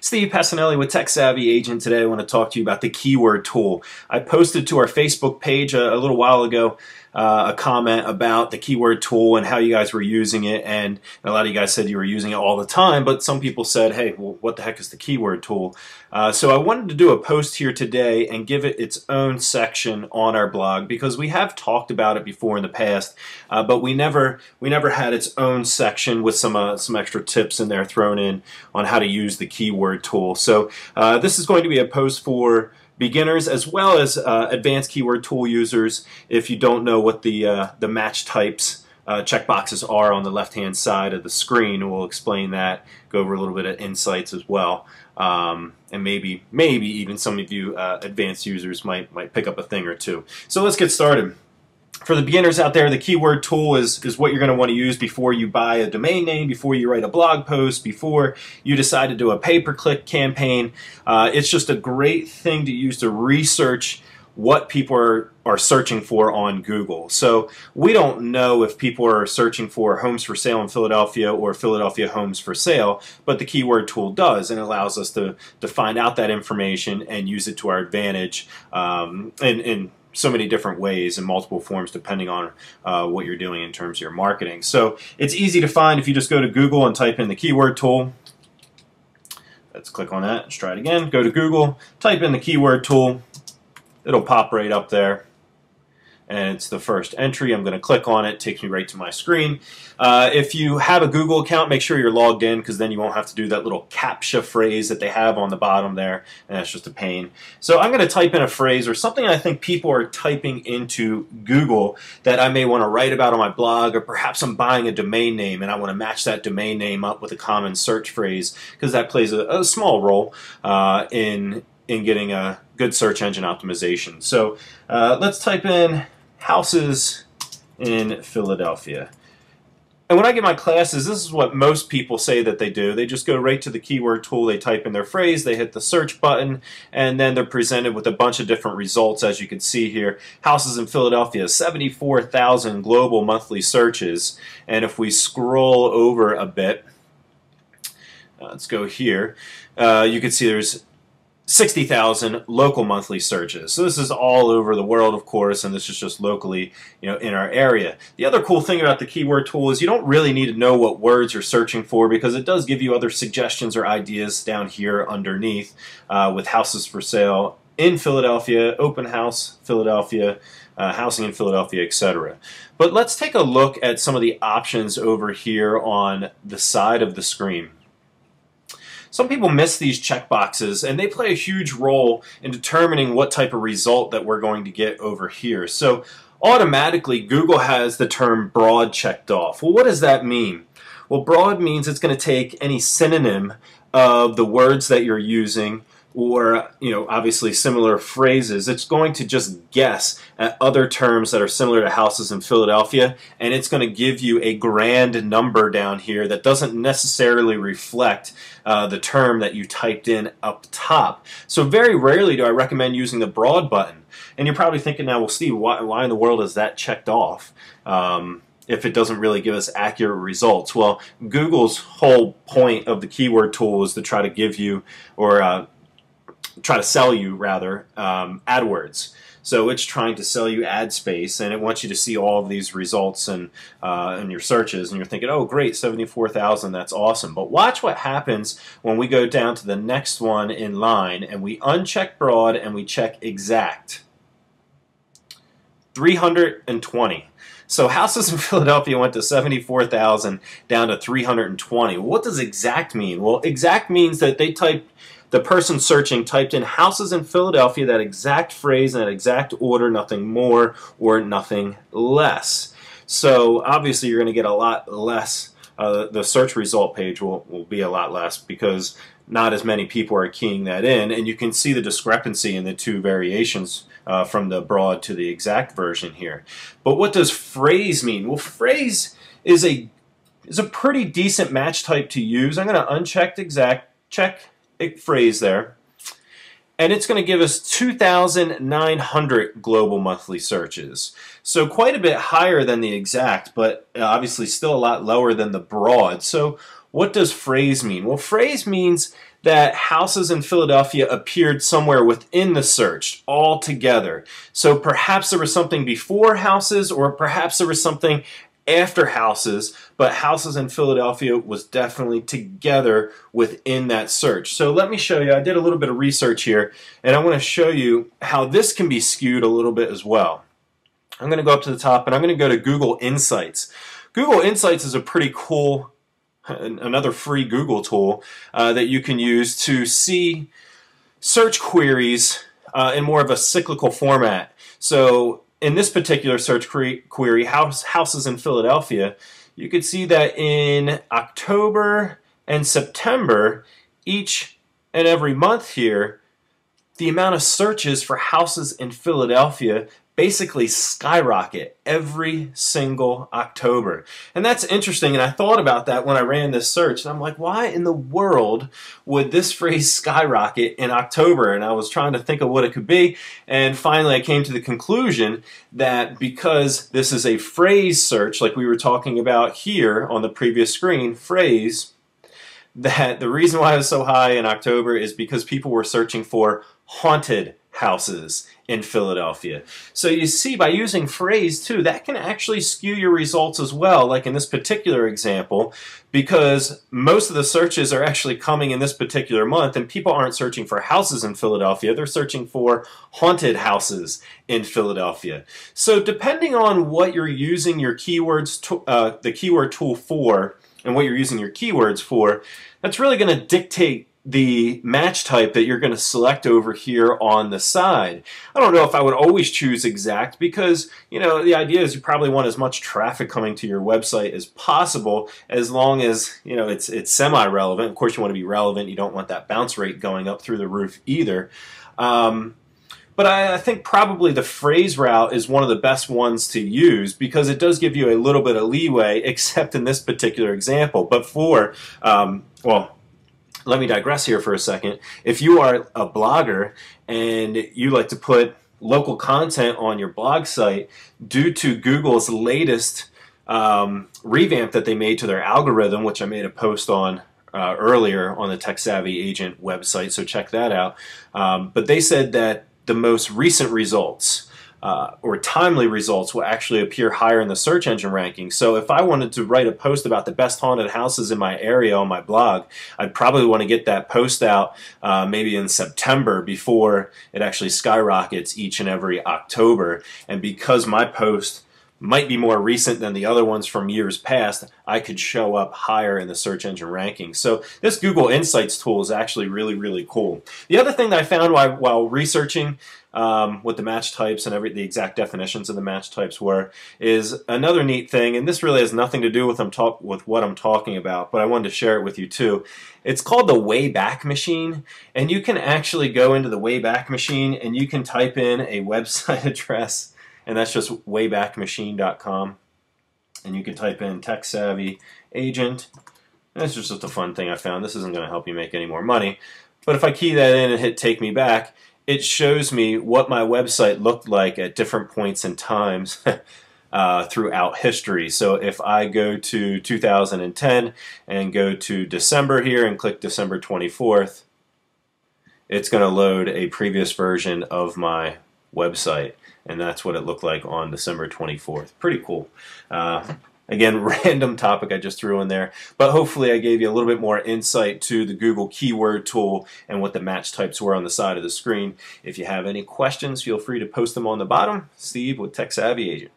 Steve Pacinelli with Tech Savvy Agent. Today I want to talk to you about the keyword tool. I posted to our Facebook page a, a little while ago uh, a comment about the keyword tool and how you guys were using it. And a lot of you guys said you were using it all the time, but some people said, hey, well, what the heck is the keyword tool? Uh, so I wanted to do a post here today and give it its own section on our blog because we have talked about it before in the past, uh, but we never we never had its own section with some uh, some extra tips in there thrown in on how to use the keyword tool. So uh, this is going to be a post for beginners as well as uh, advanced keyword tool users if you don't know what the, uh, the match types uh, checkboxes are on the left hand side of the screen. We'll explain that, go over a little bit of insights as well. Um, and maybe maybe even some of you uh, advanced users might might pick up a thing or two. So let's get started for the beginners out there, the keyword tool is, is what you're going to want to use before you buy a domain name, before you write a blog post, before you decide to do a pay-per-click campaign. Uh, it's just a great thing to use to research what people are, are searching for on Google. So we don't know if people are searching for homes for sale in Philadelphia or Philadelphia homes for sale, but the keyword tool does and allows us to, to find out that information and use it to our advantage um, and, and so many different ways and multiple forms depending on uh, what you're doing in terms of your marketing. So it's easy to find if you just go to Google and type in the keyword tool. Let's click on that. Let's try it again. Go to Google, type in the keyword tool. It'll pop right up there and it's the first entry. I'm going to click on it, it takes me right to my screen. Uh, if you have a Google account, make sure you're logged in because then you won't have to do that little CAPTCHA phrase that they have on the bottom there, and that's just a pain. So I'm going to type in a phrase or something I think people are typing into Google that I may want to write about on my blog, or perhaps I'm buying a domain name and I want to match that domain name up with a common search phrase because that plays a, a small role uh, in in getting a good search engine optimization. So uh, let's type in houses in Philadelphia. And when I get my classes, this is what most people say that they do. They just go right to the keyword tool, they type in their phrase, they hit the search button, and then they're presented with a bunch of different results, as you can see here. Houses in Philadelphia, 74,000 global monthly searches. And if we scroll over a bit, uh, let's go here, uh, you can see there's 60,000 local monthly searches. So this is all over the world, of course, and this is just locally, you know, in our area. The other cool thing about the keyword tool is you don't really need to know what words you're searching for because it does give you other suggestions or ideas down here underneath uh, with houses for sale in Philadelphia, open house Philadelphia, uh, housing in Philadelphia, etc. But let's take a look at some of the options over here on the side of the screen. Some people miss these checkboxes and they play a huge role in determining what type of result that we're going to get over here. So automatically Google has the term broad checked off. Well, what does that mean? Well, broad means it's going to take any synonym of the words that you're using or you know obviously similar phrases it's going to just guess at other terms that are similar to houses in Philadelphia and it's going to give you a grand number down here that doesn't necessarily reflect uh, the term that you typed in up top so very rarely do I recommend using the broad button and you're probably thinking now well Steve why, why in the world is that checked off um, if it doesn't really give us accurate results. Well, Google's whole point of the keyword tool is to try to give you, or uh, try to sell you rather um, AdWords. So it's trying to sell you ad space, and it wants you to see all of these results and uh, in your searches, and you're thinking, "Oh, great, seventy-four thousand, that's awesome." But watch what happens when we go down to the next one in line, and we uncheck broad and we check exact. Three hundred and twenty. So houses in Philadelphia went to 74,000 down to 320. What does exact mean? Well, exact means that they typed the person searching typed in houses in Philadelphia, that exact phrase in that exact order, nothing more or nothing less. So obviously you're going to get a lot less, uh, the search result page will, will be a lot less because not as many people are keying that in, and you can see the discrepancy in the two variations uh, from the broad to the exact version here. But what does phrase mean? Well, phrase is a is a pretty decent match type to use. I'm going to uncheck exact, check phrase there. And it's going to give us 2,900 global monthly searches. So quite a bit higher than the exact, but uh, obviously still a lot lower than the broad. So what does phrase mean? Well, phrase means that houses in Philadelphia appeared somewhere within the search all together. So perhaps there was something before houses or perhaps there was something after houses, but houses in Philadelphia was definitely together within that search. So let me show you, I did a little bit of research here, and I want to show you how this can be skewed a little bit as well. I'm going to go up to the top and I'm going to go to Google Insights. Google Insights is a pretty cool another free Google tool uh, that you can use to see search queries uh, in more of a cyclical format. So in this particular search query, house, houses in Philadelphia, you could see that in October and September, each and every month here, the amount of searches for houses in Philadelphia basically skyrocket every single October. And that's interesting, and I thought about that when I ran this search, and I'm like, why in the world would this phrase skyrocket in October? And I was trying to think of what it could be, and finally I came to the conclusion that because this is a phrase search, like we were talking about here on the previous screen, phrase, that the reason why it was so high in October is because people were searching for haunted houses in Philadelphia. So you see, by using phrase too, that can actually skew your results as well, like in this particular example, because most of the searches are actually coming in this particular month, and people aren't searching for houses in Philadelphia, they're searching for haunted houses in Philadelphia. So depending on what you're using your keywords, to, uh, the keyword tool for, and what you're using your keywords for, that's really going to dictate the match type that you're going to select over here on the side. I don't know if I would always choose exact because, you know, the idea is you probably want as much traffic coming to your website as possible as long as, you know, it's, it's semi-relevant. Of course, you want to be relevant. You don't want that bounce rate going up through the roof either. Um, but I, I, think probably the phrase route is one of the best ones to use because it does give you a little bit of leeway, except in this particular example. But for, um, well, let me digress here for a second. If you are a blogger and you like to put local content on your blog site, due to Google's latest um, revamp that they made to their algorithm, which I made a post on uh, earlier on the Tech Savvy Agent website, so check that out. Um, but they said that the most recent results uh, or timely results will actually appear higher in the search engine ranking. So if I wanted to write a post about the best haunted houses in my area on my blog, I'd probably want to get that post out uh, maybe in September before it actually skyrockets each and every October. And because my post might be more recent than the other ones from years past, I could show up higher in the search engine rankings. So this Google Insights tool is actually really, really cool. The other thing that I found while, while researching um, what the match types and every the exact definitions of the match types were is another neat thing, and this really has nothing to do with I'm talk with what I'm talking about, but I wanted to share it with you too. It's called the Wayback Machine, and you can actually go into the Wayback Machine and you can type in a website address, and that's just waybackmachine.com, and you can type in tech savvy agent. That's just a fun thing I found. This isn't going to help you make any more money. But if I key that in and hit take me back, it shows me what my website looked like at different points in times uh, throughout history. So if I go to 2010 and go to December here and click December 24th, it's going to load a previous version of my website. And that's what it looked like on December 24th. Pretty cool. Uh, Again, random topic I just threw in there, but hopefully I gave you a little bit more insight to the Google keyword tool and what the match types were on the side of the screen. If you have any questions, feel free to post them on the bottom. Steve with Tech Savvy Agent.